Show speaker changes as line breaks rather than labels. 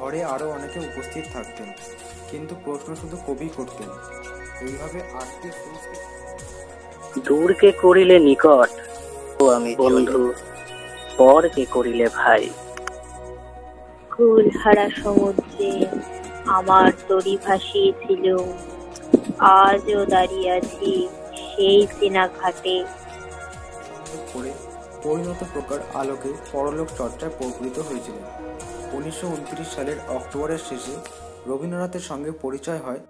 ঘরে আরও অনেকে উপস্থিত থাকতেন কিন্তু প্রশ্ন শুধু কবি করতেন। এইভাবে আটটি
দূরকে করিলে নিকট ও আমি বন্ধু। পরকে করিলে ভাই।
কুল হারা সমুদ্রে আমার তরি ভাসিয়েছিল আজও দাঁড়িয়ে আছি সেই চেনা ঘাটে
করে পরিণত প্রকার আলোকে পরলোক চর্চায় প্রকৃত হয়েছিলেন। উনিশশো উনত্রিশ সালের অক্টোবরের শেষে রবীন্দ্রনাথের সঙ্গে পরিচয় হয়